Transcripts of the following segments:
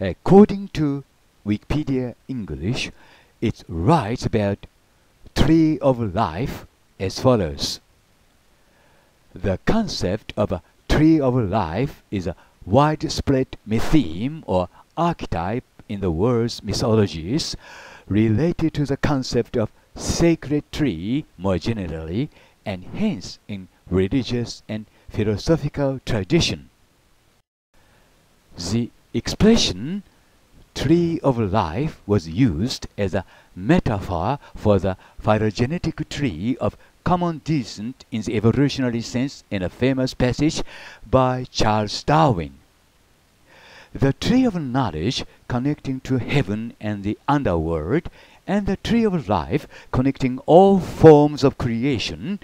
According to Wikipedia English, it writes about tree of life as follows. The concept of a tree of life is a widespread mytheme or archetype in the world's mythologies related to the concept of sacred tree more generally and hence in religious and philosophical tradition. The expression tree of life was used as a metaphor for the phylogenetic tree of common descent in the evolutionary sense in a famous passage by Charles Darwin. The tree of knowledge connecting to heaven and the underworld, and the tree of life connecting all forms of creation,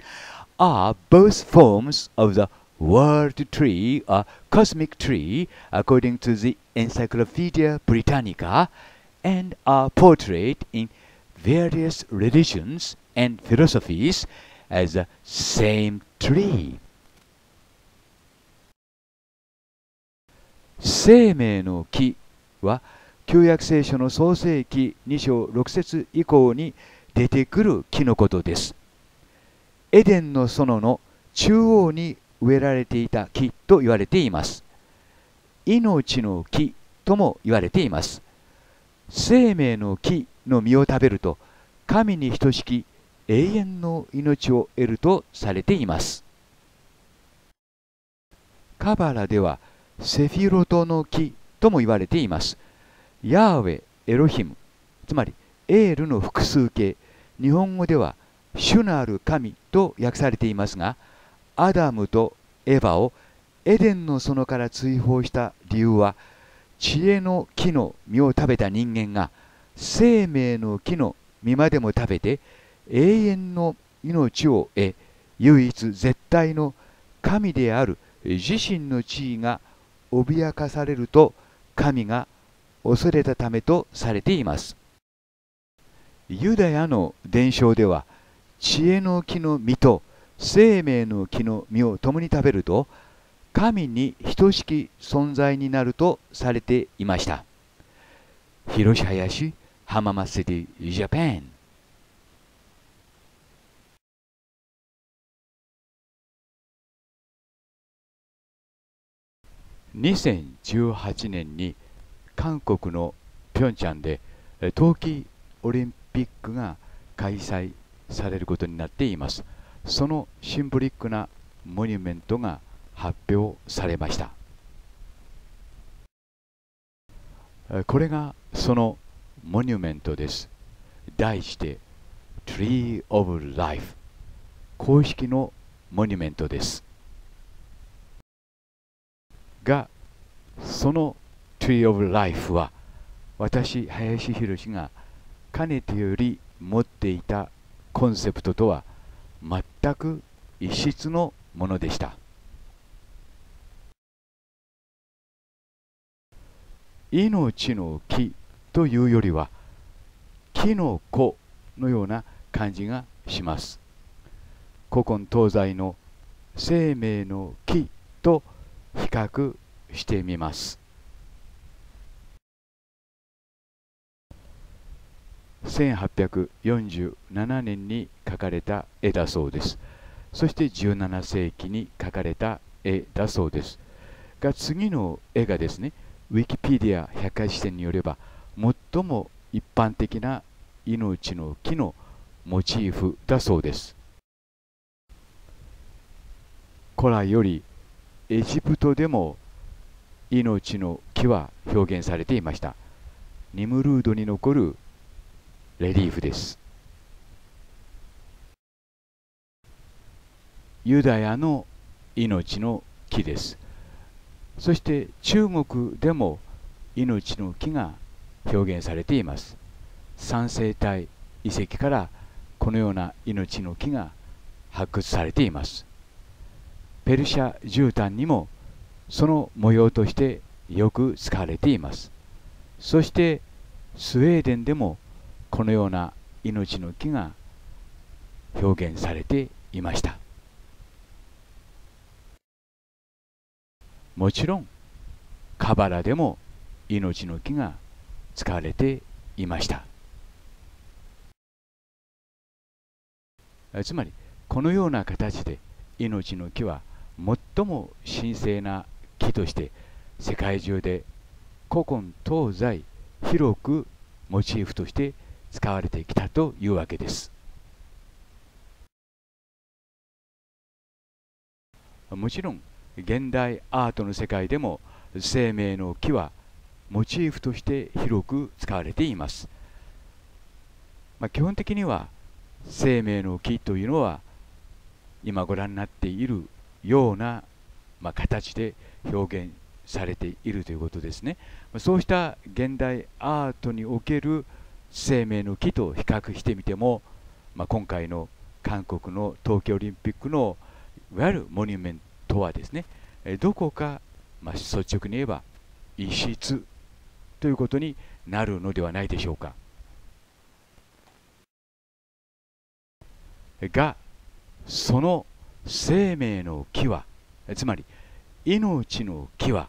are both forms of the world tree or cosmic tree according to the Encyclopedia Britannica and are portrayed in various religions and philosophies as the same tree. 生命の木は旧約聖書の創世記2章6節以降に出てくる木のことです。エデンの園の中央に植えられていた木と言われています。命の木とも言われています。生命の木の実を食べると神に等しき永遠の命を得るとされています。カバラではセフィロトの木とも言われています。ヤーウェ、エロヒム、つまりエールの複数形、日本語では主なる神と訳されていますが、アダムとエヴァをエデンの園から追放した理由は、知恵の木の実を食べた人間が生命の木の実までも食べて永遠の命を得、唯一絶対の神である自身の地位が脅かされると神が恐れたためとされています。ユダヤの伝承では知恵の木の実と生命の木の実を共に食べると神に等しき存在になるとされていました。広林浜松シティジャパン2018年に韓国のピョンチャンで冬季オリンピックが開催されることになっていますそのシンボリックなモニュメントが発表されました。これがそのモニュメントです。題して Tree of Life 公式のモニュメントです。がその Tree of Life は私林博がかねてより持っていたコンセプトとは全く異質のものでした命の木というよりは木の子のような感じがします。古今東西の生命の木と比較してみます。1847年に描かれた絵だそうです。そして17世紀に描かれた絵だそうです。が次の絵がですねウィキペディア百科事典によれば最も一般的な命の木のモチーフだそうです。古来よりエジプトでも命の木は表現されていました。ニムルードに残るレリーフです。ユダヤの命の木です。そして中国でも命の木が表現されています。三生体遺跡からこのような命の木が発掘されています。ペルシャ絨毯にもその模様としてよく使われています。そしてスウェーデンでもこのような命の木が表現されていました。もちろんカバラでも命の木が使われていました。つまりこのような形で命の木は最も神聖な木として世界中で古今東西広くモチーフとして使われてきたというわけです。もちろん現代アートの世界でも生命の木はモチーフとして広く使われています、まあ、基本的には生命の木というのは今ご覧になっているような、まあ、形で表現されているということですね。そうした現代アートにおける生命の木と比較してみても、まあ、今回の韓国の冬季オリンピックのいわゆるモニュメントはですねどこか、まあ、率直に言えば異質ということになるのではないでしょうか。がその生命の木はつまり命の木は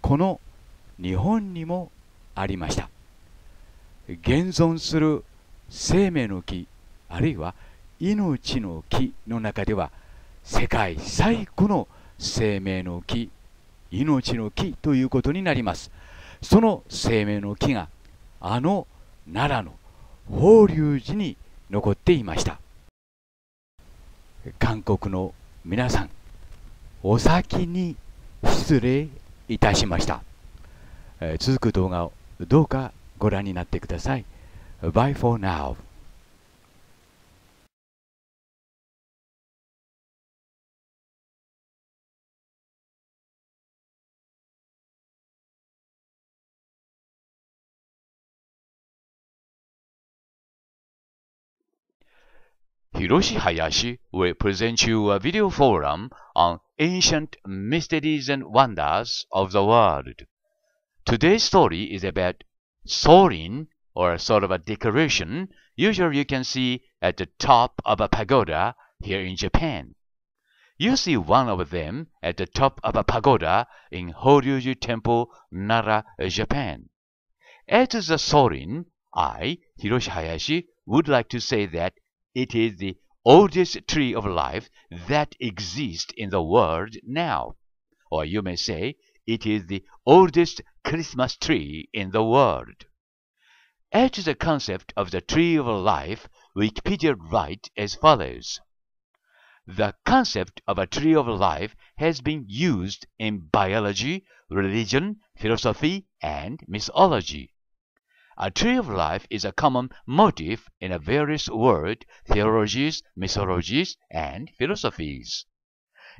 この日本にもありました。現存する生命の木あるいは命の木の中では世界最古の生命の木命の木ということになります。その生命の木があの奈良の法隆寺に残っていました。韓国の皆さんお先に失礼いたしました、えー、続く動画をどうかご覧になってください Bye for now Hiroshi Hayashi will present you a video forum on ancient mysteries and wonders of the world. Today's story is about soaring, or a sort of a decoration, usually you can see at the top of a pagoda here in Japan. You see one of them at the top of a pagoda in Horyuji Temple, Nara, Japan. As to the soaring, I, Hiroshi Hayashi, would like to say that it is the oldest tree of life that exists in the world now. Or you may say, it is the oldest Christmas tree in the world. As to the concept of the tree of life, Wikipedia writes as follows. The concept of a tree of life has been used in biology, religion, philosophy, and mythology. A tree of life is a common motif in various world theologies, mythologies, and philosophies.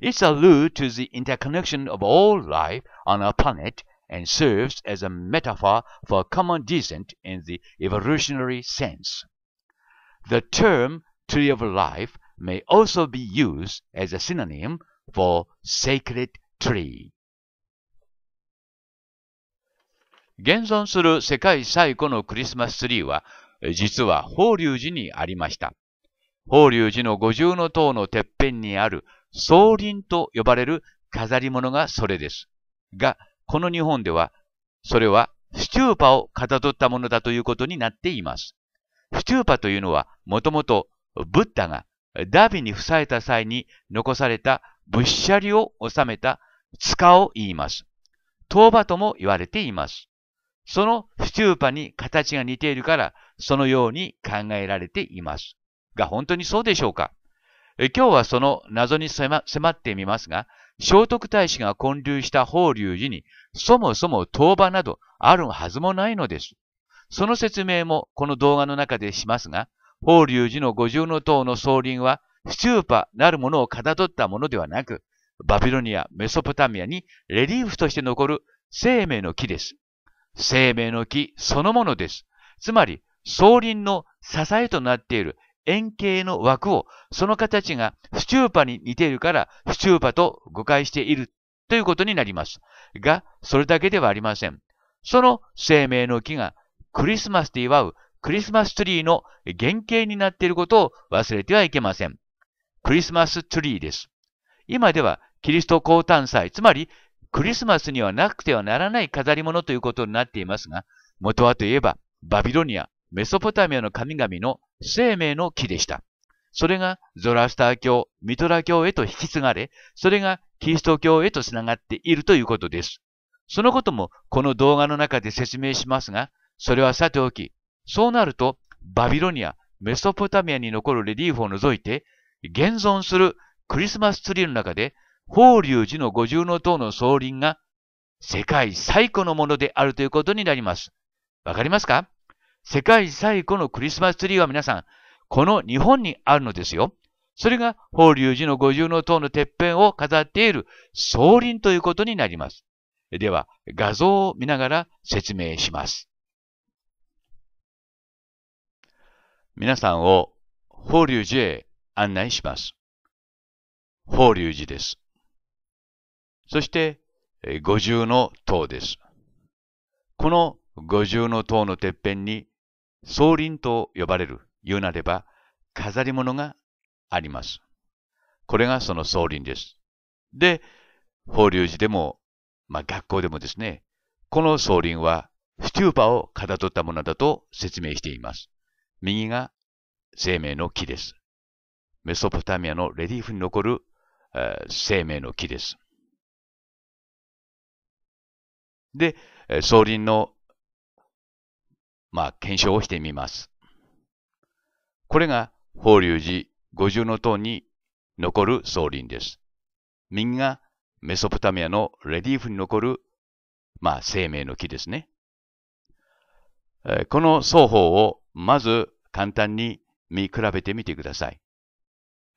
It alludes to the interconnection of all life on our planet and serves as a metaphor for common descent in the evolutionary sense. The term tree of life may also be used as a synonym for sacred tree. 現存する世界最古のクリスマスツリーは、実は法隆寺にありました。法隆寺の五重塔のてっぺんにある 総輪と呼ばれる飾り物がそれです。が、この日本では、それはスチューパをかたどったものだということになっています。スチューパというのは、もともとブッダがダビに付された際に残された仏舎利を収めた塚を言います。塔場とも言われています。そのスチューパに形が似ているから、そのように考えられています。が、本当にそうでしょうか？今日はその謎に迫ってみますが、聖徳太子が建立した法隆寺に、そもそも当場などあるはずもないのです。その説明もこの動画の中でしますが、法隆寺の五重塔の総輪は、スチューパなるものをかたどったものではなく、バビロニア、メソポタミアにレリーフとして残る生命の木です。生命の木そのものです。つまり、総輪の支えとなっている円形の枠を、その形がスチューパに似ているから、スチューパと誤解しているということになります。が、それだけではありません。その生命の木がクリスマスで祝うクリスマスツリーの原型になっていることを忘れてはいけません。クリスマスツリーです。今ではキリスト降誕祭、つまりクリスマスにはなくてはならない飾り物ということになっていますが、元はといえば、バビロニア、メソポタミアの神々の生命の木でした。それがゾラスター教、ミトラ教へと引き継がれ、それがキリスト教へとつながっているということです。そのこともこの動画の中で説明しますが、それはさておき、そうなると、バビロニア、メソポタミアに残るレリーフを除いて、現存するクリスマスツリーの中で、法隆寺の五重の塔の総輪が世界最古のものであるということになります。わかりますか？世界最古のクリスマスツリーは皆さん、この日本にあるのですよ。それが法隆寺の五重塔のてっぺんを飾っている総輪ということになります。では、画像を見ながら説明します。皆さんを法隆寺へ案内します。法隆寺です。そして、五重塔です。この五重塔のてっぺんに、総輪と呼ばれる言うなれば、飾り物があります。これがその総輪です。で、法隆寺でも、まあ学校でもですね、この総輪は、スチューパをかたどったものだと説明しています。右が生命の木です。メソポタミアのレリーフに残る、えー、生命の木です。で、総輪の、まあ、検証をしてみます。これが法隆寺五重の塔に残る総輪です。右がメソポタミアのレディーフに残る、まあ、生命の木ですね。この双方をまず簡単に見比べてみてください。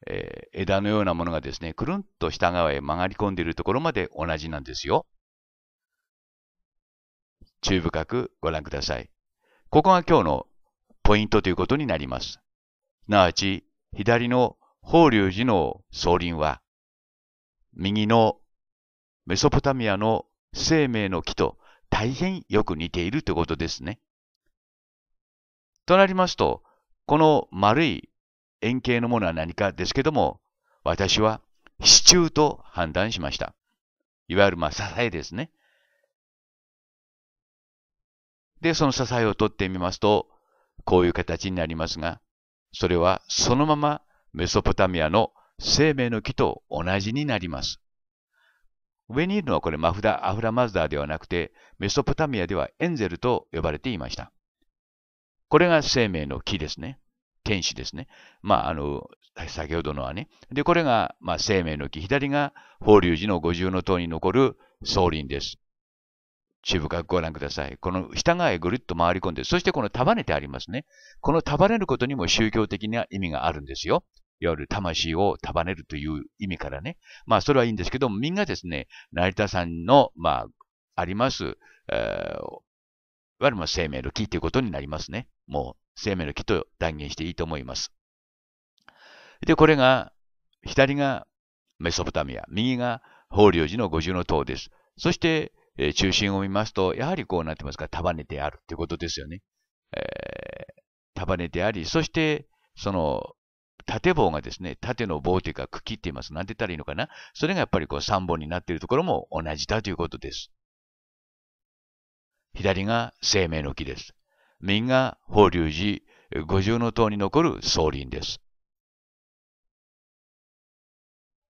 えー、枝のようなものがですね、くるんと下側へ曲がり込んでいるところまで同じなんですよ。注意深くご覧ください。ここが今日のポイントということになります。すなわち、左の法隆寺の総輪は、右のメソポタミアの生命の木と大変よく似ているということですね。となりますと、この丸い円形のものは何かですけども、私は支柱と判断しました。いわゆるまあ支えですね。で、その支えを取ってみますと、こういう形になりますが、それはそのままメソポタミアの生命の木と同じになります。上にいるのはこれマフダ、アフラマズダーではなくて、メソポタミアではエンゼルと呼ばれていました。これが生命の木ですね。天使ですね。まあ、あの、先ほどのはね。で、これが、まあ、生命の木。左が法隆寺の五重塔に残る総輪です。注深くご覧ください。この下側へぐるっと回り込んで、そしてこの束ねてありますね。この束ねることにも宗教的な意味があるんですよ。いわゆる魂を束ねるという意味からね。まあ、それはいいんですけども、みんなですね、成田さんの、まあ、あります、えー、いわゆる生命の木ということになりますね。もう生命の木と断言していいと思います。で、これが、左がメソポタミア、右が法隆寺の五重塔です。そして、えー、中心を見ますと、やはりこうなってますか、束ねてあるということですよね。えー、束ねてあり、そして、その、縦棒がですね、縦の棒というか茎って言います。なんて言ったらいいのかな？それがやっぱりこう3本になっているところも同じだということです。左が生命の木です。右が法隆寺五重塔に残る総輪です。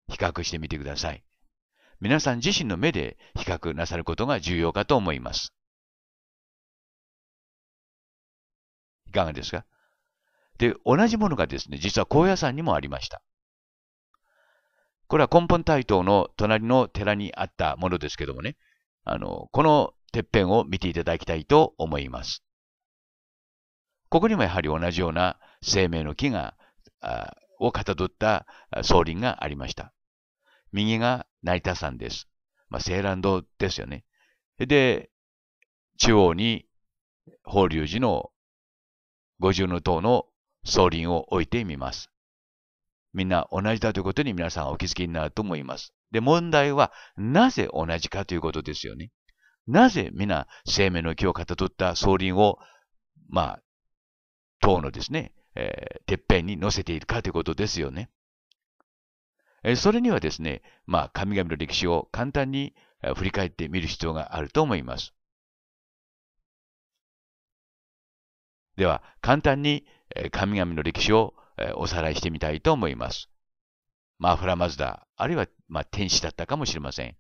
比較してみてください。皆さん自身の目で比較なさることが重要かと思います。いかがですか？で、同じものがですね、実は高野山にもありました。これは根本大塔の隣の寺にあったものですけどもね、あの、このてっぺんを見ていただきたいと思います。ここにもやはり同じような生命の木が、をかたどった総輪がありました。右が成田山です。まあ、セーランドですよね。で、中央に法隆寺の五重塔の総輪を置いてみます。みんな同じだということに皆さんお気づきになると思います。で、問題はなぜ同じかということですよね。なぜ皆生命の木をかたどった総輪を、まあ、塔のですね、えー、てっぺんに乗せているかということですよね。それにはですね、まあ、神々の歴史を簡単に振り返ってみる必要があると思います。では、簡単に神々の歴史をおさらいしてみたいと思います。マフラマズダ、あるいは、まあ、天使だったかもしれません。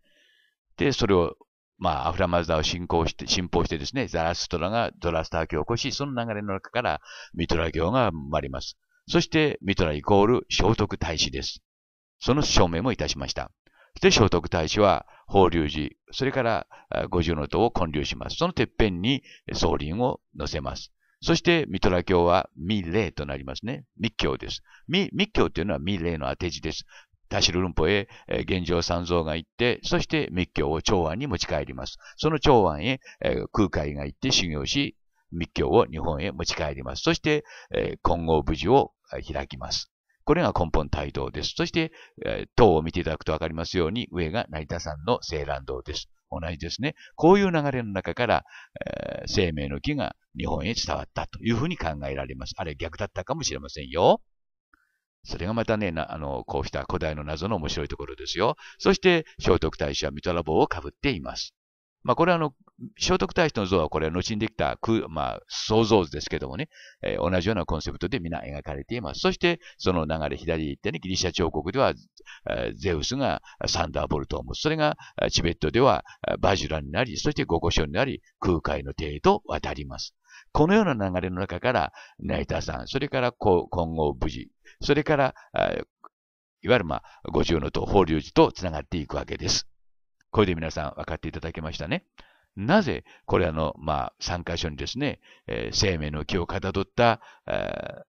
で、それを、まあ、アフラマズダを信仰して、信奉してですね、ザラストラがドラスター教を起こし、その流れの中からミトラ教が生まれます。そして、ミトライコール聖徳太子です。その証明もいたしました。そして聖徳太子は法隆寺、それから五重の塔を建立します。そのてっぺんに総輪を乗せます。そして、ミトラ教はミレイとなりますね。密教です。密教というのはミレイの当て字です。タシルルンポへ、現状三蔵が行って、そして密教を長安に持ち帰ります。その長安へ、空海が行って修行し、密教を日本へ持ち帰ります。そして、え金剛無事を開きます。これが根本帯道です。そして、え塔を見ていただくとわかりますように、上が成田山の青蘭堂です。同じですね。こういう流れの中から、えー、生命の木が日本へ伝わったというふうに考えられます。あれ逆だったかもしれませんよ。それがまたね、あの、こうした古代の謎の面白いところですよ。そして、聖徳太子はミトラ帽をかぶっています。まあ、これはあの、聖徳太子の像はこれは後にできた、まあ、想像図ですけどもね、えー、同じようなコンセプトで皆描かれています。そして、その流れ左行ってね、ギリシャ彫刻では、えー、ゼウスがサンダーボルトを持つ。それが、チベットではバジュラになり、そしてゴコショになり、空海の帝と渡ります。このような流れの中から、成田さん、それから金剛無事、それから、いわゆる、まあ、五重の塔、法隆寺と繋がっていくわけです。これで皆さん分かっていただけましたね。なぜ、これあの、まあ、3箇所にですね、えー、生命の木をかたどった、え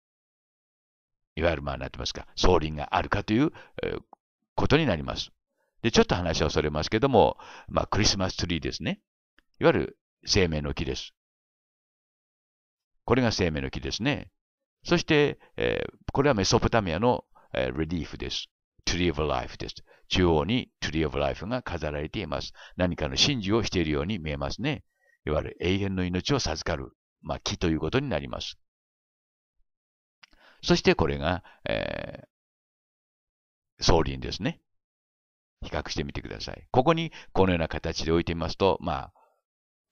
ー、いわゆる、まあ、なんて言いますか、総輪があるかという、えー、ことになります。で、ちょっと話はそれますけども、まあ、クリスマスツリーですね。いわゆる生命の木です。これが生命の木ですね。そして、えー、これはメソポタミアの、えー、レリーフです。Tree of Life です。中央に Tree of Life が飾られています。何かの神事をしているように見えますね。いわゆる永遠の命を授かる、まあ、木ということになります。そしてこれが、えー、総輪ですね。比較してみてください。ここにこのような形で置いてみますと、まあ、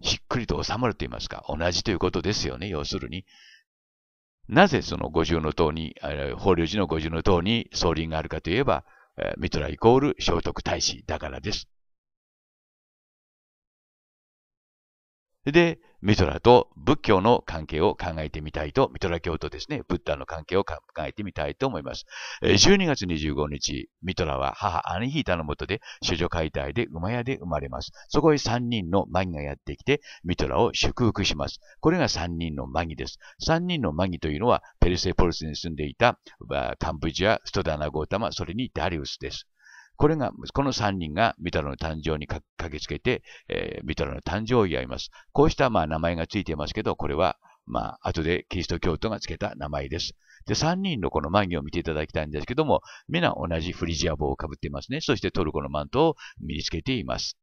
しっくりと収まると言いますか、同じということですよね。要するに、なぜその五重の塔に、法隆寺の五重の塔に総輪があるかといえば、ミトライコール聖徳太子だからです。で、ミトラと仏教の関係を考えてみたいと、ミトラ教とですね、ブッダの関係を考えてみたいと思います。12月25日、ミトラは母アニヒータのもとで、処女解体で馬屋で生まれます。そこへ3人のマギがやってきて、ミトラを祝福します。これが3人のマギです。3人のマギというのは、ペルセポルスに住んでいたカンブジア、ストダナゴータマ、それにダリウスです。これが、この3人がミトラの誕生に駆けつけて、えー、ミトラの誕生を祝います。こうしたまあ名前がついていますけど、これはまあ後でキリスト教徒がつけた名前です。で、3人のこのマギを見ていただきたいんですけども、皆同じフリジア帽をかぶっていますね。そしてトルコのマントを身につけています。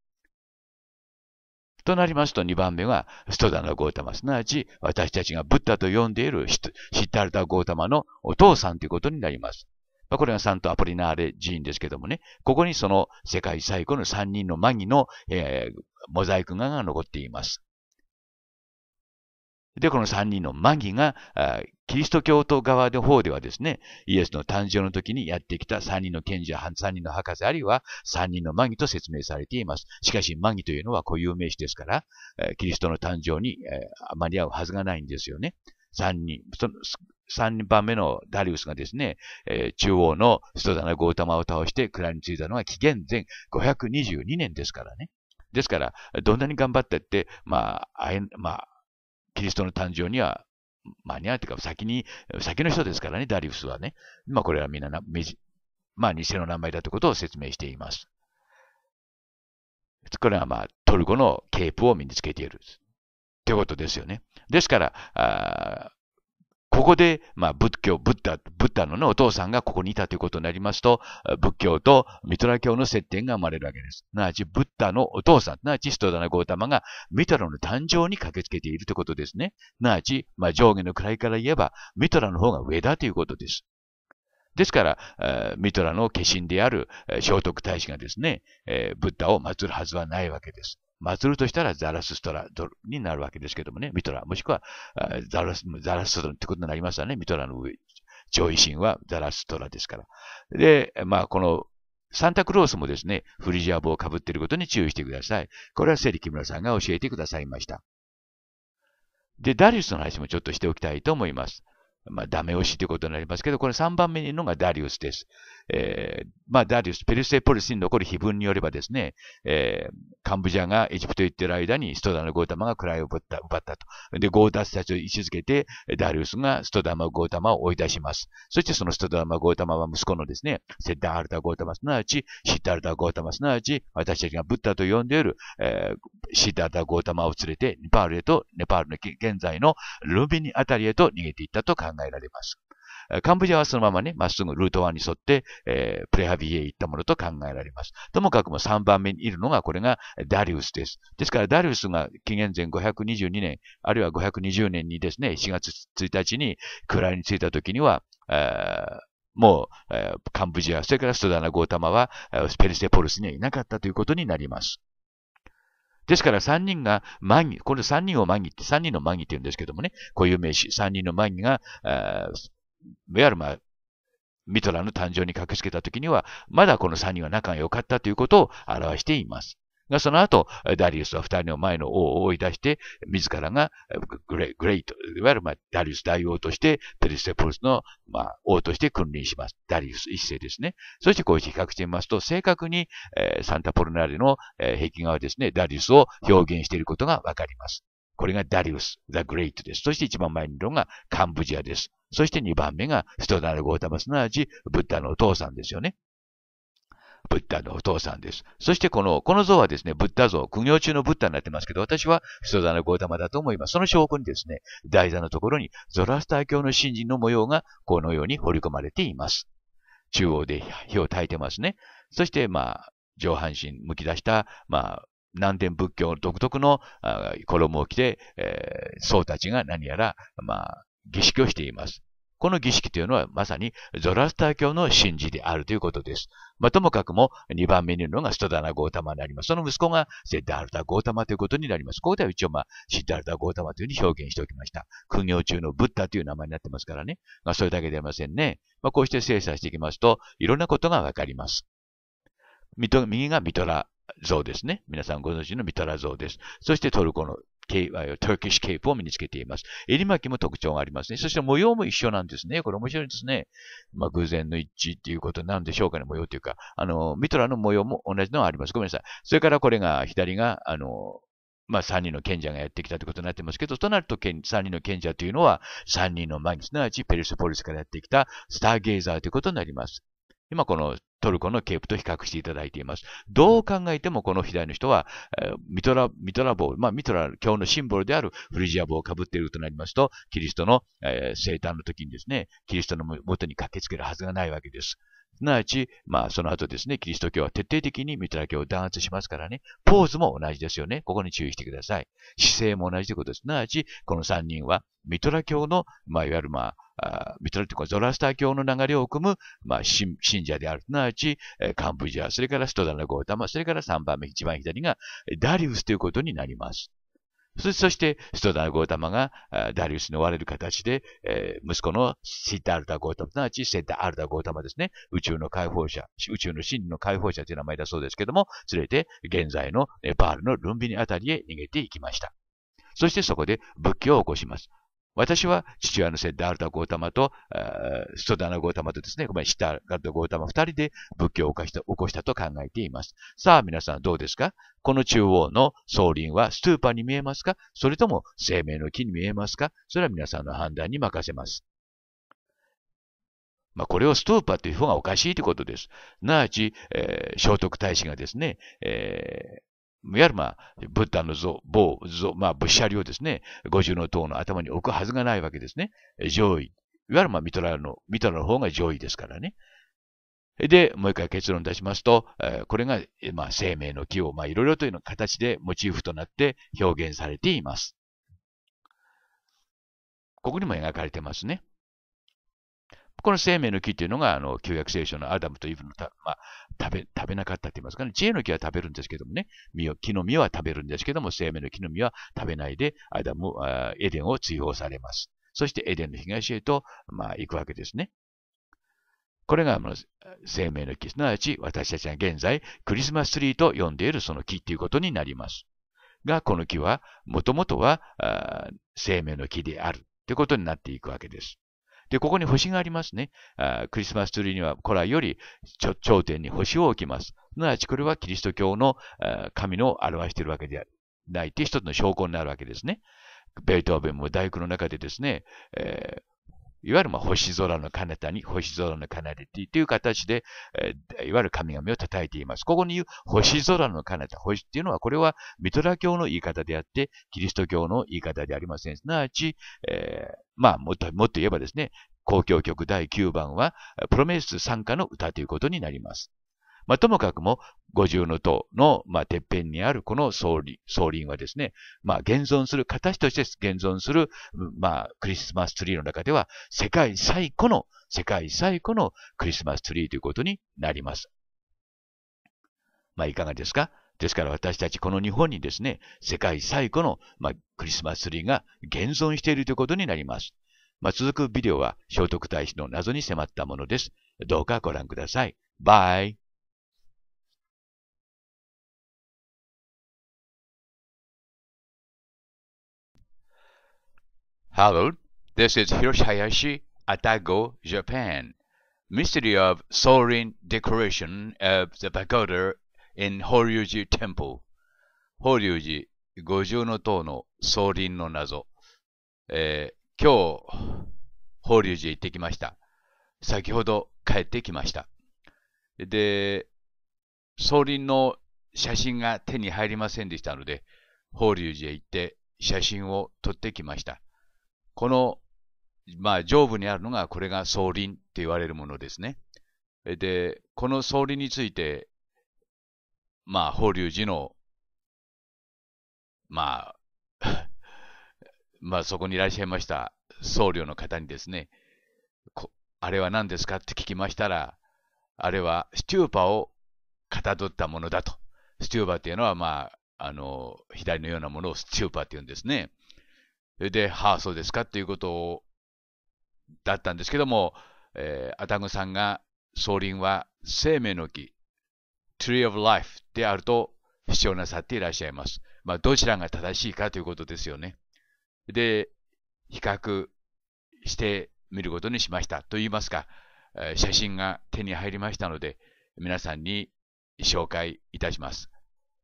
となりますと2番目はストダナ・ゴータマ、すなわち私たちがブッダと呼んでいるシッタルタ・ゴータマのお父さんということになります。まあ、これがサント・アポリナーレ寺院ですけどもね、ここにその世界最古の3人のマギの、えー、モザイク画が残っています。で、この3人のマギが、キリスト教徒側の方ではですね、イエスの誕生の時にやってきた3人の賢者、3人の博士、あるいは3人のマギと説明されています。しかし、マギというのは固有名詞ですから、キリストの誕生にあまり合うはずがないんですよね。3人、3番目のダリウスがですね、えー、中央のストダナ・ゴータマを倒して蔵に着いたのは紀元前522年ですからね。ですから、どんなに頑張ったって、まあ、あまあ、キリストの誕生には間に合うというか、先に、先の人ですからね、ダリウスはね。まあ、これはみんなまあ、偽の名前だということを説明しています。これはまあ、トルコのケープを身につけている。ということですよね。ですから、ここで、まあ、仏教、ブッダ、ブッダの、ね、お父さんがここにいたということになりますと、仏教とミトラ教の接点が生まれるわけです。すなわち、ブッダのお父さん、すなわち、ストダナ・ゴータマがミトラの誕生に駆けつけているということですね。すなわち、まあ、上下の位から言えば、ミトラの方が上だということです。ですから、えーミトラの化身である聖徳太子がですねえ、ブッダを祀るはずはないわけです。祀るとしたらザラスストラになるわけですけどもね、ミトラ、もしくはザラスザラストラってことになりますわね。ミトラの上上位神はザラストラですから。で、まあ、このサンタクロースもですね、フリジア帽をかぶっていることに注意してください。これはセリ木村さんが教えてくださいました。で、ダリウスの話もちょっとしておきたいと思います。まあ、ダメ押しということになりますけど、これ3番目のがダリウスです。えー、まあ、ダリウス、ペルセポリスに残る碑文によればですね、えー、カンブジャがエジプトに行っている間にストダのゴータマが位を奪った奪ったと。で、ゴータスたちを位置づけて、ダリウスがストダマゴータマを追い出します。そしてそのストダマゴータマは息子のですね、セッダールタゴータマ、すなわち、シッダールタゴータマ、すなわち、私たちがブッダと呼んでいる、えー、シッダールタゴータマを連れて、ネパールへと、ネパールの現在のルビニあたりへと逃げていったと考えられます。カンブジアはそのままね、まっすぐルート1に沿って、えー、プレハビへ行ったものと考えられます。ともかくも3番目にいるのが、これがダリウスです。ですから、ダリウスが紀元前522年、あるいは520年にですね、4月1日に位に着いた時には、もう、カンブジア、それからストダナ・ゴータマは、ペルセポルスにはいなかったということになります。ですから3人がマギ、この3人をマギって、3人のマギって言うんですけどもね、固有名詞、3人のマギが、いわゆる、ミトラの誕生に駆けつけた時には、まだこの3人は仲が良かったということを表しています。が、その後、ダリウスは二人の前の王を追い出して、自らがグレグレイト、いわゆる、まあ、ダリウス大王として、ペリステポルスの、まあ、王として君臨します。ダリウス一世ですね。そしてこうして比較してみますと、正確に、えー、サンタポルナーレの、えー、壁画はですね、ダリウスを表現していることがわかります。これがダリウス、ザ・グレイトです。そして一番前にいるのがカンブジアです。そして2番目がストダル・ゴータマ、すなわちブッダのお父さんですよね。ブッダのお父さんです。そしてこの、この像はですね、ブッダ像、苦行中のブッダになってますけど、私はストダル・ゴータマだと思います。その証拠にですね、台座のところにゾラスター教の信心の模様がこのように彫り込まれています。中央で火を焚いてますね。そして、まあ、上半身むき出した、まあ、南伝仏教独特の衣を着て、えー、僧たちが何やら、まあ、儀式をしています。この儀式というのはまさにゾラスター教の神事であるということです。まあ、ともかくも2番目にいるのがストダナ・ゴータマになります。その息子がセッダールタ・ゴータマということになります。ここでは一応まあ、シッダールタ・ゴータマというふうに表現しておきました。苦行中のブッダという名前になってますからね。まあ、それだけではませんね。まあ、こうして精査していきますと、いろんなことがわかります。右がミトラ像ですね。皆さんご存知のミトラ像です。そしてトルコのトーキッシュケープを身につけています。襟巻きも特徴がありますね。そして模様も一緒なんですね。これ面白いですね。まあ、偶然の一致っていうことなんでしょうかね。模様というか、あの、ミトラの模様も同じのがあります。ごめんなさい。それからこれが、左が、あの、まあ、3人の賢者がやってきたということになってますけど、となると3人の賢者というのは、3人の前に、すなわちペルスポリスからやってきたスターゲイザーということになります。今このトルコのケープと比較していただいています。どう考えてもこの左の人は、えー、ミトラ、ミトラ帽、まあミトラ教のシンボルであるフリジア帽をかぶっているとなりますと、キリストの、えー、生誕の時にですね、キリストの元に駆けつけるはずがないわけです。すなわち、まあ、その後ですね、キリスト教は徹底的にミトラ教を弾圧しますからね、ポーズも同じですよね。ここに注意してください。姿勢も同じということです。すなわち、この3人は、ミトラ教の、まあ、いわゆる、まあ、ミトラというか、ゾラスター教の流れを組む、まあ、信者である。すなわち、カンブジア、それからストダナゴータマ、それから3番目、一番左がダリウスということになります。そして、ストダー・ゴータマがダリウスに追われる形で、息子のシッダールタ・ゴータマ、すなわちセッダールタ・ゴータマですね。宇宙の解放者、宇宙の真理の解放者という名前だそうですけども、連れて現在のネパールのルンビニあたりへ逃げていきました。そしてそこで仏教を起こします。私は父親のセッダールタ・ゴータマと、ストダナ・ゴータマとですね、ごめん、シタールタ・ゴータマ二人で仏教を起こしたと考えています。さあ、皆さんどうですか？この中央の総輪はストゥーパに見えますか？それとも生命の木に見えますか？それは皆さんの判断に任せます。まあ、これをストーパーという方がおかしいということです。なわち、えー、聖徳太子がですね、えーいわゆるまあ、ブッダの像、某像、まあ、仏車両ですね、五重の塔の頭に置くはずがないわけですね。上位。いわゆるまあ、ミトラの、ミトラの方が上位ですからね。で、もう一回結論出しますと、これが、まあ、生命の木を、まあ、いろいろという形でモチーフとなって表現されています。ここにも描かれてますね。この生命の木っていうのが、あの、旧約聖書のアダムとイブの、まあ、食べ、食べなかったって言いますかね。知恵の木は食べるんですけどもね。実を、木の実は食べるんですけども、生命の木の実は食べないで、アダム、エデンを追放されます。そしてエデンの東へと、まあ、行くわけですね。これが生命の木、すなわち私たちが現在クリスマスツリーと呼んでいるその木ということになります。が、この木は、もともとは生命の木であるということになっていくわけです。で、ここに星がありますね。あクリスマスツリーには古来より頂点に星を置きます。すなわちこれはキリスト教の神の表しているわけではないって一つの証拠になるわけですね。ベートーベンも大工の中でですね、えーいわゆるまあ星空の彼方に、星空の彼方にという形で、えー、いわゆる神々を叩いています。ここに言う星空の彼方、星っていうのは、これはミトラ教の言い方であって、キリスト教の言い方でありません。すなわち、えー、まあ、もっと、もっと言えばですね、公共曲第9番は、プロメイス参加の歌ということになります。まあ、ともかくも、五重の塔の、まあ、てっぺんにあるこの総林総林はですね、まあ、現存する、形として現存する、まあ、クリスマスツリーの中では、世界最古の、世界最古のクリスマスツリーということになります。まあ、いかがですか？ですから私たちこの日本にですね、世界最古の、まあ、クリスマスツリーが現存しているということになります。まあ、続くビデオは聖徳太子の謎に迫ったものです。どうかご覧ください。バイ。Hello, this is Hiroshi Atago, Japan. Mystery of soaring decoration of the pagoda in Horyuji Temple. 法隆寺五重の塔の総輪の謎。えー、今日、法隆寺へ行ってきました。先ほど帰ってきました。で、総輪の写真が手に入りませんでしたので、法隆寺へ行って写真を撮ってきました。この、まあ、上部にあるのが、これが総輪って言われるものですね。で、この総輪について、まあ、法隆寺の、まあ、まあ、そこにいらっしゃいました僧侶の方にですね、あれは何ですかって聞きましたら、あれはステューパをかたどったものだと。ステューパっていうのは、まあ、あの、左のようなものをステューパって言うんですね。で、はあ、そうですかっていうことを、だったんですけども、えー、アタグさんが、総輪は生命の木、Tree of Life であると主張なさっていらっしゃいます。まあ、どちらが正しいかということですよね。で、比較してみることにしました。と言いますか、えー、写真が手に入りましたので、皆さんに紹介いたします。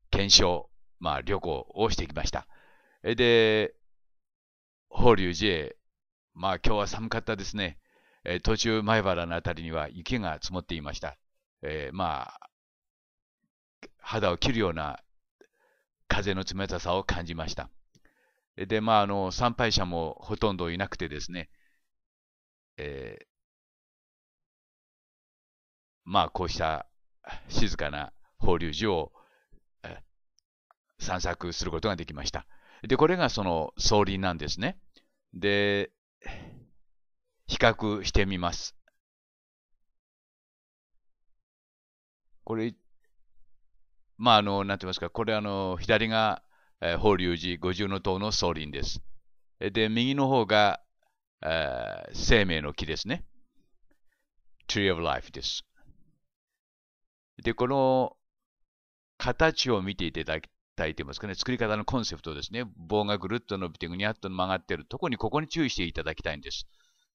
検証、まあ、旅行をしてきました。で、法隆寺へ、まあ今日は寒かったですね。えー、途中前原のあたりには雪が積もっていました。えー、まあ、肌を切るような風の冷たさを感じました。で、まあ、あの、参拝者もほとんどいなくてですね、えー、まあ、こうした静かな法隆寺を散策することができました。で、これがその総輪なんですね。で、比較してみます。これ、まあ、あの、なんて言いますか、これ、あの、左が、えー、法隆寺五重塔の総輪です。で、右の方が、えー、生命の木ですね。Tree of Life です。で、この形を見ていただき体といいますかね、作り方のコンセプトですね。棒がぐるっと伸びてぐにゃっと曲がってる。特にここに注意していただきたいんです。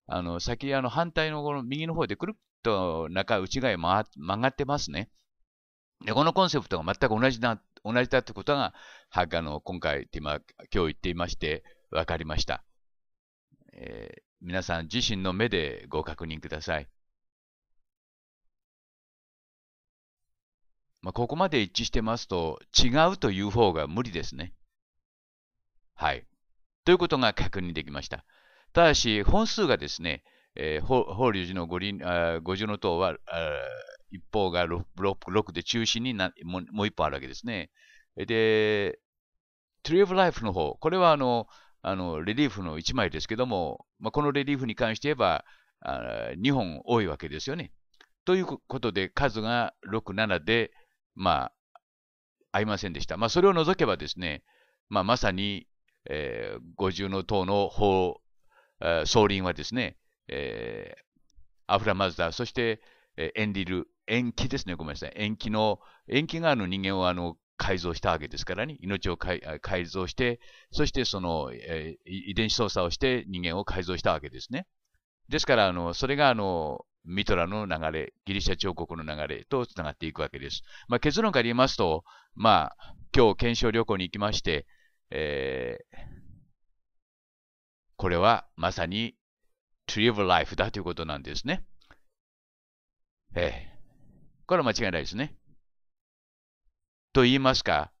あの、先、あの、反対のこの右の方でくるっと中、内側へ曲がってますね。で、このコンセプトが全く同じだ、同じだってことが、はあの、今回、今、今日言っていまして、分かりました。えー、皆さん自身の目でご確認ください。まあ、ここまで一致してますと、違うという方が無理ですね。はい。ということが確認できました。ただし、本数がですね、えー、法隆寺の五輪あ五重の塔は一方が 6, 6, で中心になももう一本あるわけですね。で、Tree of Life の方、これはあの、あのレリーフの1枚ですけども、まあ、このレリーフに関して言えば、2本多いわけですよね。ということで、数が6、7で、まあ、合いませんでした。まあ、それを除けばですね、まあ、まさに、えー、五重の塔の法、えー、総輪はですね、えー、アフラマズダ、そして、エンリル、延期ですね、ごめんなさい。延期の、延期があの人間をあの改造したわけですからね、命を改造して、そしてその、えー、遺伝子操作をして人間を改造したわけですね。ですから、あのそれがあのミトラの流れ、ギリシャ彫刻の流れとつながっていくわけです。まあ、結論から言いますと、まあ、今日検証旅行に行きまして、えー、これはまさに Tree of Life だということなんですね。えー、これは間違いないですね。と言いますか、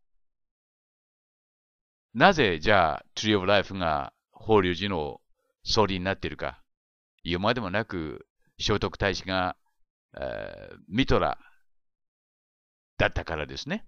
なぜじゃあ Tree of Life が法隆寺の総理になっているか。言うまでもなく、聖徳太子が、えー、ミトラだったからですね。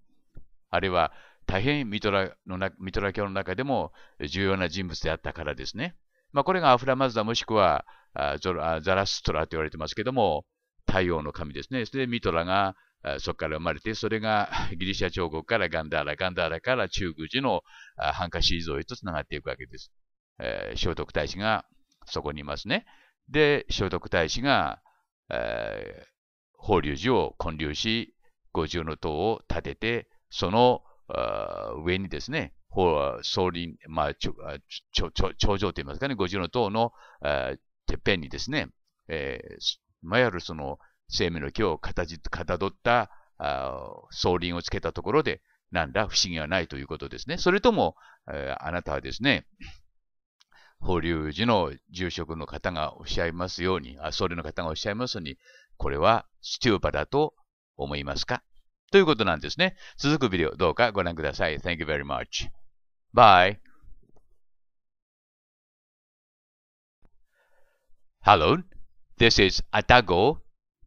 あるいは大変ミトラのミトラ教の中でも重要な人物であったからですね。まあ、これがアフラマズダもしくはザラストラと言われてますけども、太陽の神ですね。それでミトラがそこから生まれて、それがギリシャ彫刻からガンダーラ、ガンダーラから中宮寺のハンカシー沿いと繋がっていくわけです。えー、聖徳太子がそこにいますね。で、聖徳太子が、えー、法隆寺を建立し、五重の塔を建てて、その上にですね、総理、まあ、頂上といいますかね、五重の塔のてっぺんにですね、えー、いわゆるその生命の木をかたどった総輪をつけたところで、なんだ不思議はないということですね。それとも、えー、あなたはですね、法隆寺の住職の方がおっしゃいますように、あ総理の方がおっしゃいますように、これはスチューパだと思いますかということなんですね。続くビデオどうかご覧ください。Thank you very much. Bye. Hello, this is Atago,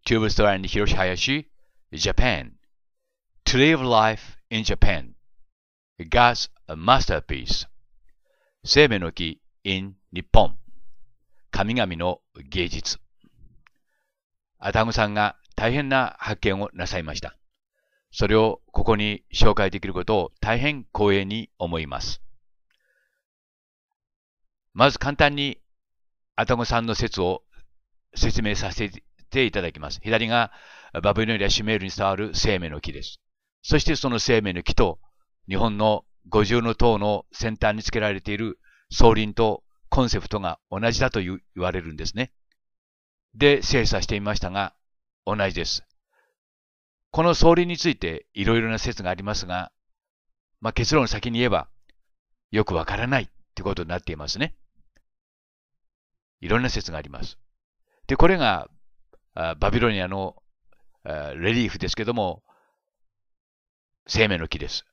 Tube Store in Hiroshi Hayashi, Japan. Tree of Life in Japan. God's Masterpiece. 生命の木 in 日本。神々の芸術。アタグさんが大変な発見をなさいました。それをここに紹介できることを大変光栄に思います。まず簡単にアタゴさんの説を説明させていただきます。左がバブリノリア・シュメールに伝わる生命の木です。そしてその生命の木と日本の五重の塔の先端につけられている総輪とコンセプトが同じだと言われるんですね。で、精査してみましたが、同じです。この総理についていろいろな説がありますが、まあ、結論先に言えば、よくわからないってことになっていますね。いろんな説があります。で、これがバビロニアのレリーフですけども、生命の木です。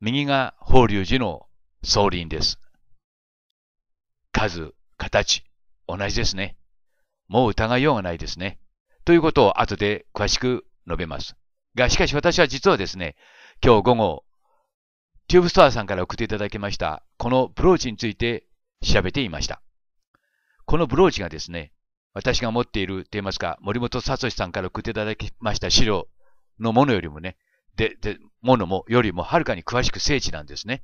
右が法隆寺の総輪です。数、形、同じですね。もう疑いようがないですね。ということを後で詳しく述べます。が、しかし私は実はですね、今日午後、テューブストアさんから送っていただきました、このブローチについて調べていました。このブローチがですね、私が持っていると言いますか、森本聡さんから送っていただきました資料のものよりもね、で、で、ものも、よりもはるかに詳しく聖地なんですね。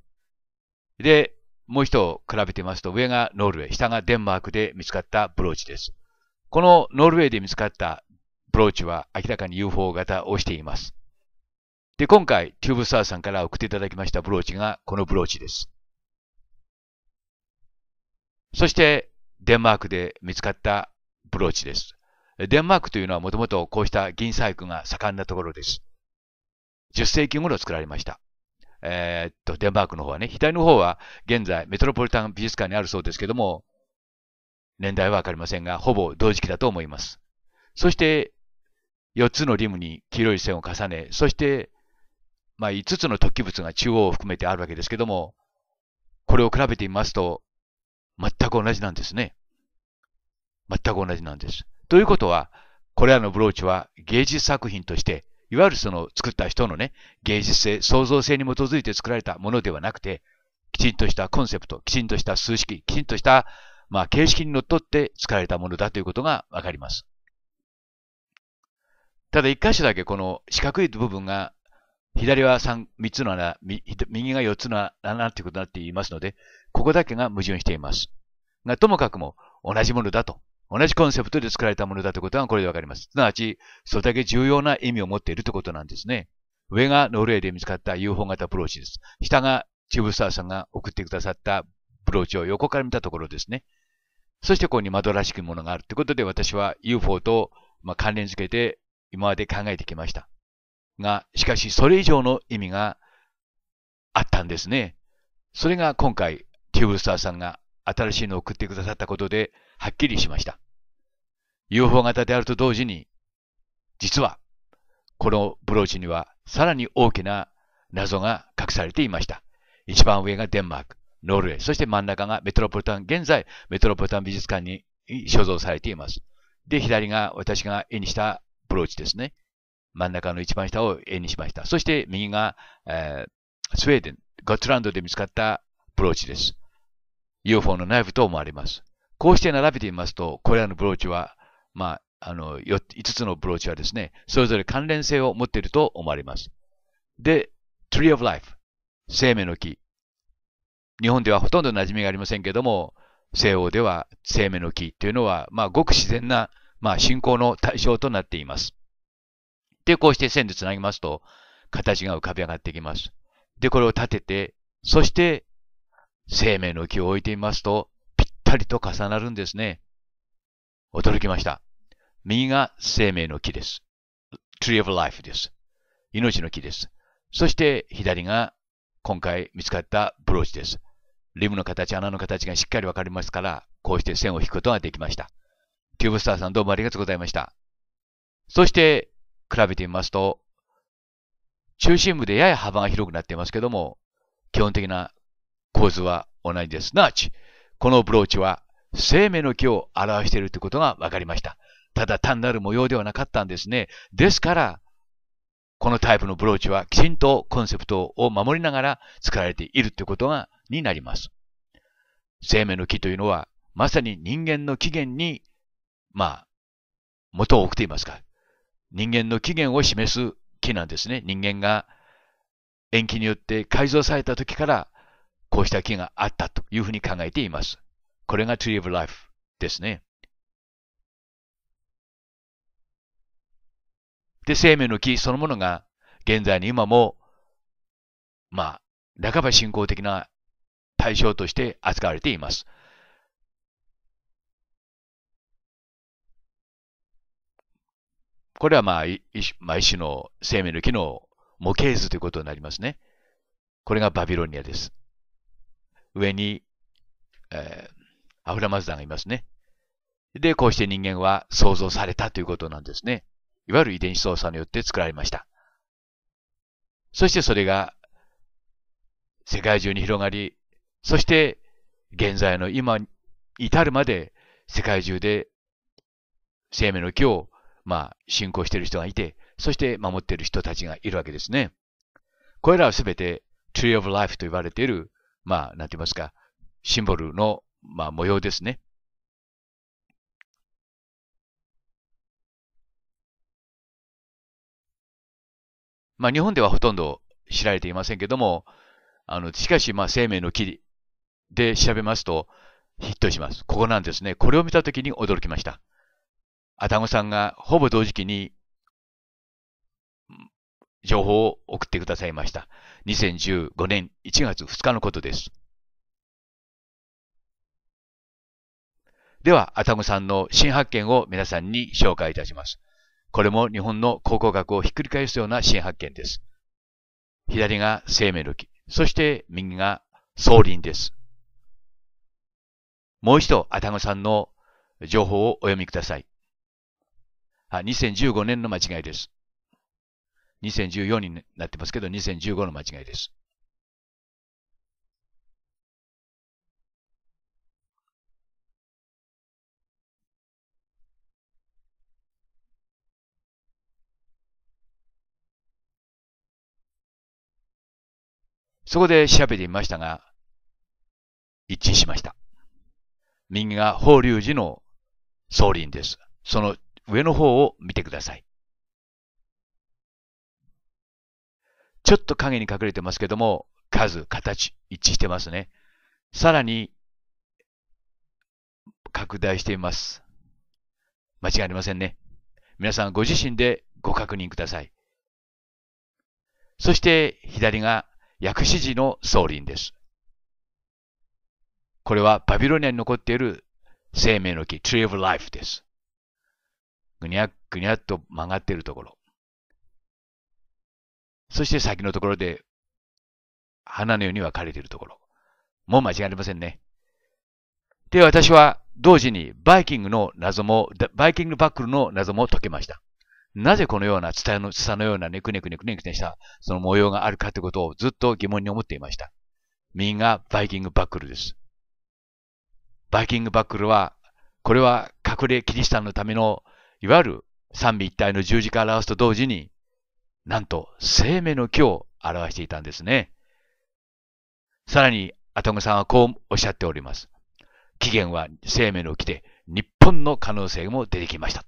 で、もう一度比べてみますと、上がノルウェー、下がデンマークで見つかったブローチです。このノルウェーで見つかったブローチは明らかに UFO 型をしています。で、今回、テューブスターさんから送っていただきましたブローチがこのブローチです。そして、デンマークで見つかったブローチです。デンマークというのはもともとこうした銀細工が盛んなところです。10世紀頃作られました。えー、っと、デンマークの方はね、左の方は現在メトロポリタン美術館にあるそうですけども、年代はわかりませんが、ほぼ同時期だと思います。そして、4つのリムに黄色い線を重ね、そして、まあ、5つの突起物が中央を含めてあるわけですけども、これを比べてみますと、全く同じなんですね。全く同じなんです。ということは、これらのブローチは芸術作品として、いわゆるその作った人のね、芸術性、創造性に基づいて作られたものではなくて、きちんとしたコンセプト、きちんとした数式、きちんとした、まあ、形式にのっとって使われたものだということがわかります。ただ一箇所だけこの四角い部分が、左は三つの穴、右が四つの穴ということになっていますので、ここだけが矛盾しています。が、ともかくも同じものだと。同じコンセプトで作られたものだということがこれでわかります。すなわち、それだけ重要な意味を持っているということなんですね。上がノルウェーで見つかった UFO 型ブローチです。下がチューブスターさんが送ってくださったブローチを横から見たところですね。そしてここに窓らしきものがあるということで私は UFO と関連付けて今まで考えてきました。が、しかしそれ以上の意味があったんですね。それが今回、テューブスターさんが新しいのを送ってくださったことで、はっきりしました。UFO 型であると同時に、実は、このブローチにはさらに大きな謎が隠されていました。一番上がデンマーク、ノルウェー、そして真ん中がメトロポリタン、現在メトロポリタン美術館に所蔵されています。で、左が私が絵にしたブローチですね。真ん中の一番下を絵にしました。そして右が、えー、スウェーデン、ゴットランドで見つかったブローチです。UFO のナイフと思われます。こうして並べてみますと、これらのブローチは、まあ、あの、5つのブローチはですね、それぞれ関連性を持っていると思われます。で、Tree of Life、生命の木。日本ではほとんど馴染みがありませんけども、西欧では生命の木というのは、まあ、ごく自然な、まあ、信仰の対象となっています。で、こうして線でつなぎますと、形が浮かび上がってきます。で、これを立てて、そして生命の木を置いてみますと、ぴったりと重なるんですね。驚きました。右が生命の木です。tree of life です。命の木です。そして左が今回見つかったブローチです。リムの形、穴の形がしっかりわかりますから、こうして線を引くことができました。キューブスターさんどうもありがとうございました。そして、比べてみますと、中心部でやや幅が広くなっていますけども、基本的な構図は同じです。すなわち、このブローチは生命の木を表しているということが分かりました。ただ単なる模様ではなかったんですね。ですから、このタイプのブローチはきちんとコンセプトを守りながら作られているということが、になります。生命の木というのは、まさに人間の起源に、まあ、元を置くと言いますか。人間の起源を示す木なんですね。人間が延期によって改造された時からこうした木があったというふうに考えています。これが Tree of Life ですね。で、生命の木そのものが現在に今も、まあ、半ば信仰的な対象として扱われています。これはまあ、一種の生命の木の模型図ということになりますね。これがバビロニアです。上に、えー、アフラマズダがいますね。で、こうして人間は創造されたということなんですね。いわゆる遺伝子操作によって作られました。そしてそれが世界中に広がり、そして現在の今に至るまで世界中で生命の木を、まあ、信仰している人がいて、そして守っている人たちがいるわけですね。これらはすべて Tree of Life と言われているまあ、なんて言いますか、シンボルの、まあ、模様ですね。まあ、日本ではほとんど知られていませんけども、あの、しかし、まあ、生命の木で調べますと、ヒットします。ここなんですね。これを見たときに驚きました。アタゴさんがほぼ同時期に情報を送ってくださいました。2015年1月2日のことです。では、アタムさんの新発見を皆さんに紹介いたします。これも日本の考古学をひっくり返すような新発見です。左が生命の木、そして右が総林です。もう一度、アタムさんの情報をお読みください。あ、2015年の間違いです。2014になってますけど、2015の間違いです。そこで調べてみましたが、一致しました。右が法隆寺の総輪です。その上の方を見てください。ちょっと影に隠れてますけども、数、形、一致してますね。さらに、拡大しています。間違いありませんね。皆さんご自身でご確認ください。そして左が薬師寺の総輪です。これはバビロニアに残っている生命の木、Tree of Life です。ぐにゃぐにゃっと曲がっているところ。そして先のところで花のように分かれているところ。もう間違いありませんね。で、私は同時にバイキングの謎も、バイキングバックルの謎も解けました。なぜこのようなツタの、ツタのようなねくねくねくねくねしたその模様があるかということをずっと疑問に思っていました。右がバイキングバックルです。バイキングバックルは、これは隠れキリシタンのための、いわゆる三位一体の十字架を表すと同時に、なんと生命の木を表していたんですね。さらに、アトムさんはこうおっしゃっております。起源は生命の木で、日本の可能性も出てきました。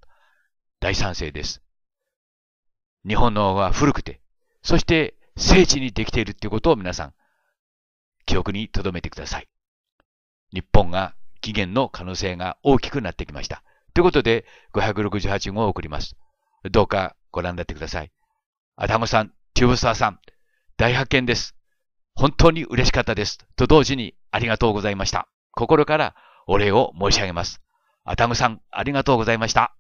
大賛成です。日本の方が古くて、そして聖地にできているっていうことを皆さん、記憶に留めてください。日本が起源の可能性が大きくなってきました。ということで、568号を送ります。どうかご覧になってください。アタゴさん、テューブスターさん、大発見です。本当に嬉しかったです。と同時にありがとうございました。心からお礼を申し上げます。アタゴさん、ありがとうございました。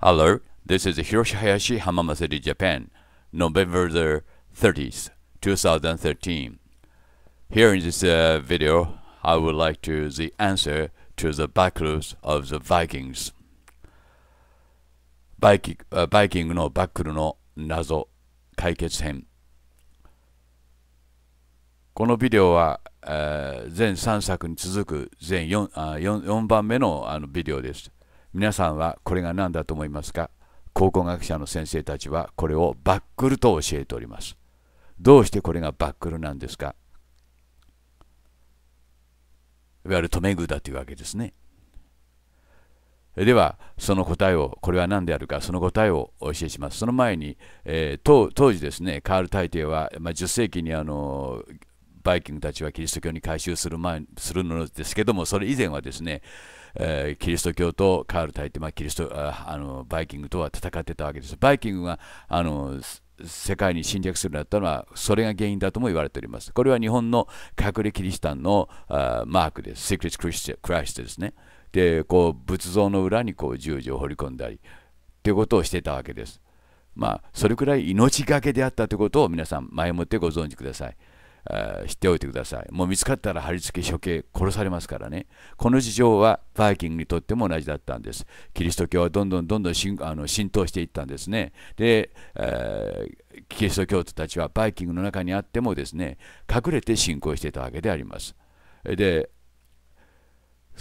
Hello, this is Hiroshi Hayashi Hamamasari Japan, November the 30th, 2013. Here in this uh, video, I would like to the answer to the battles of the Vikings. バイキバイキングのバックルの謎解決編このビデオは、えー、全3作に続く全 4, あ 4, 4番目のあのビデオです。皆さんはこれが何だと思いますか？考古学者の先生たちはこれをバックルと教えております。どうしてこれがバックルなんですか？いわゆる留め具だというわけですね。では、その答えを、これは何であるか、その答えをお教えします。その前に、えー、当時ですね、カール大帝は、まあ、10世紀にあのバイキングたちはキリスト教に改宗する前するのですけども、それ以前はですね、えー、キリスト教とカール大帝、まあ、キリストああのバイキングとは戦ってたわけです。バイキングがあの世界に侵略するようになったのは、それが原因だとも言われております。これは日本の隠れキリシタンのあマークです。Secret Christ ですね。で、こう仏像の裏にこう十字を彫り込んだり、ということをしてたわけです。まあ、それくらい命がけであったということを皆さん前もってご存知ください。知っておいてください。もう見つかったら貼り付け処刑殺されますからね。この事情はバイキングにとっても同じだったんです。キリスト教はどんどんどんどん浸あの浸透していったんですね。で、えー、キリスト教徒たちはバイキングの中にあってもですね、隠れて信仰していたわけであります。で、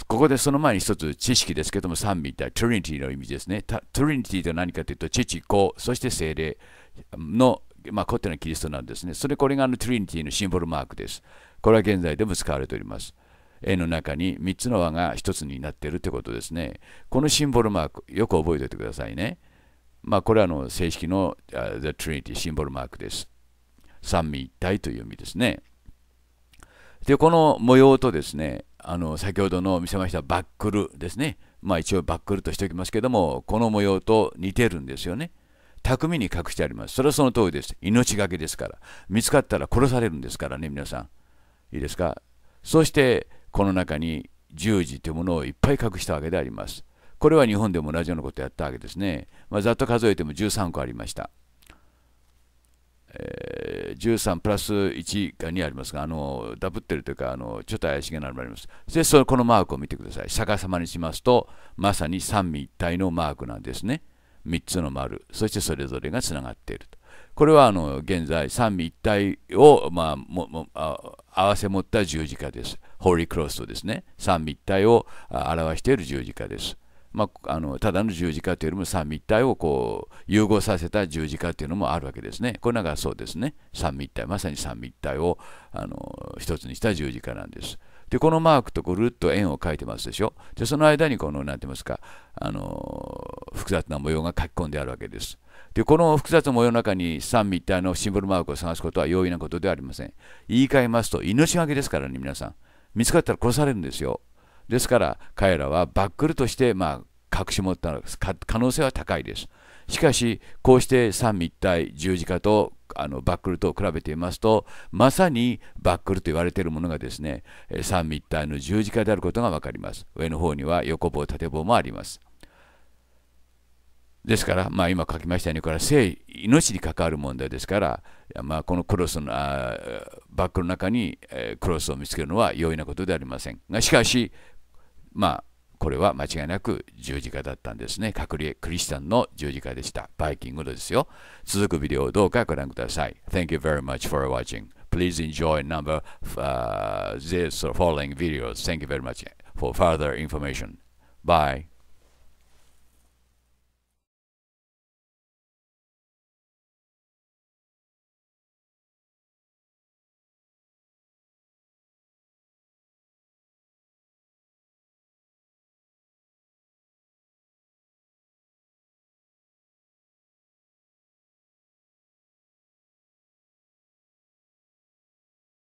ここでその前に一つ知識ですけども、三位一体、トリニティの意味ですね。トリニティとは何かというと、父、子、そして精霊のまあ、古典のキリストなんですね。それこれがあのトリニティのシンボルマークです。これは現在でも使われております。絵の中に3つの輪が1つになっているということですね。このシンボルマーク、よく覚えておいてくださいね。まあ、これはあの正式の、uh, The Trinity シンボルマークです。三位一体という意味ですね。で、この模様とですね、あの先ほどの見せましたバックルですね。まあ一応バックルとしておきますけども、この模様と似てるんですよね。巧みに隠してあります。それはその通りです。命がけですから。見つかったら殺されるんですからね、皆さん。いいですか？そして、この中に十字というものをいっぱい隠したわけであります。これは日本でも同じようなことをやったわけですね。まあ、ざっと数えても13個ありました。えー、13プラス1が2ありますが、あのダブってるというか、あのちょっと怪しげなのもあります。で、そのこのマークを見てください。逆さまにしますと、まさに三位一体のマークなんですね。3つの丸、そしてそれぞれがつながっていると。これはあの現在三位一体を、まあ、ももあ合わせ持った十字架です。ホーリークロスとですね、三位一体を表している十字架です。まあ、あのただの十字架というよりも三位一体をこう融合させた十字架というのもあるわけですね。これなんかそうですね。三位一体、まさに三位一体をあの一つにした十字架なんです。で、このマークとぐるっと円を描いてますでしょ？で、その間にこの、なんて言いますか、あの、複雑な模様が書き込んであるわけです。で、この複雑な模様の中に三位一体のシンボルマークを探すことは容易なことではありません。言い換えますと、命がけですからね、皆さん。見つかったら殺されるんですよ。ですから、彼らはバックルとして、まあ、隠し持った可能性は高いです。しかし、こうして三位一体、十字架とあのバックルと比べてみますと、まさにバックルと言われているものがですね、三位一体の十字架であることが分かります。上の方には横棒、縦棒もあります。ですから、まあ、今書きましたように、これは生、命に関わる問題ですから、まあ、このクロスのあバックの中に、えクロスを見つけるのは容易なことではありません。がしかし、まあ、これは間違いなく十字架だったんですね。隠れクリスチャンの十字架でした。バイキングのですよ。続くビデオをどうかご覧ください。Thank you very much for watching. Please enjoy number、uh, this following videos. Thank you very much for further information. Bye.